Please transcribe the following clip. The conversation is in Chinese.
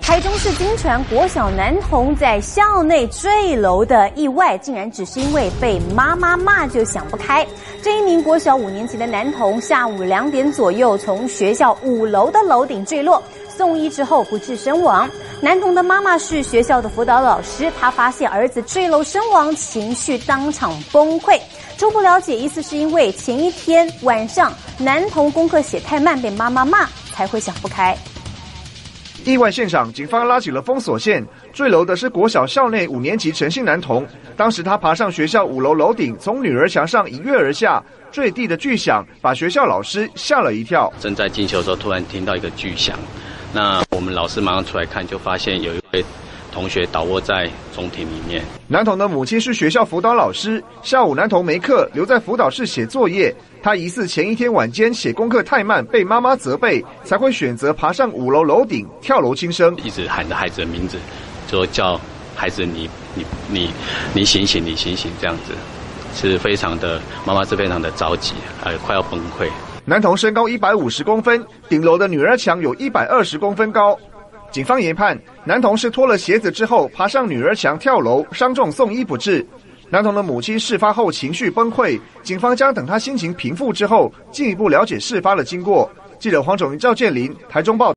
台中市金传国小男童在校内坠楼的意外，竟然只是因为被妈妈骂就想不开。这一名国小五年级的男童，下午两点左右从学校五楼的楼顶坠落，送医之后不治身亡。男童的妈妈是学校的辅导老师，她发现儿子坠楼身亡，情绪当场崩溃。初步了解，意思是因为前一天晚上男童功课写太慢，被妈妈骂，才会想不开。意外现场，警方拉起了封锁线。坠楼的是国小校内五年级陈姓男童，当时他爬上学校五楼楼顶，从女儿墙上一跃而下，坠地的巨响把学校老师吓了一跳。正在进修的时候，突然听到一个巨响，那我们老师马上出来看，就发现有一位。同学倒卧在中庭里面。男童的母亲是学校辅导老师，下午男童没课，留在辅导室写作业。他疑似前一天晚间写功课太慢，被妈妈责备，才会选择爬上五楼楼顶跳楼轻生，一直喊着孩子的名字，说叫孩子你你你你醒醒你醒醒这样子，是非常的妈妈是非常的着急，呃快要崩溃。男童身高一百五十公分，顶楼的女儿墙有一百二十公分高。警方研判，男童是脱了鞋子之后爬上女儿墙跳楼，伤重送医不治。男童的母亲事发后情绪崩溃，警方将等他心情平复之后，进一步了解事发的经过。记者黄种赵建林台中报。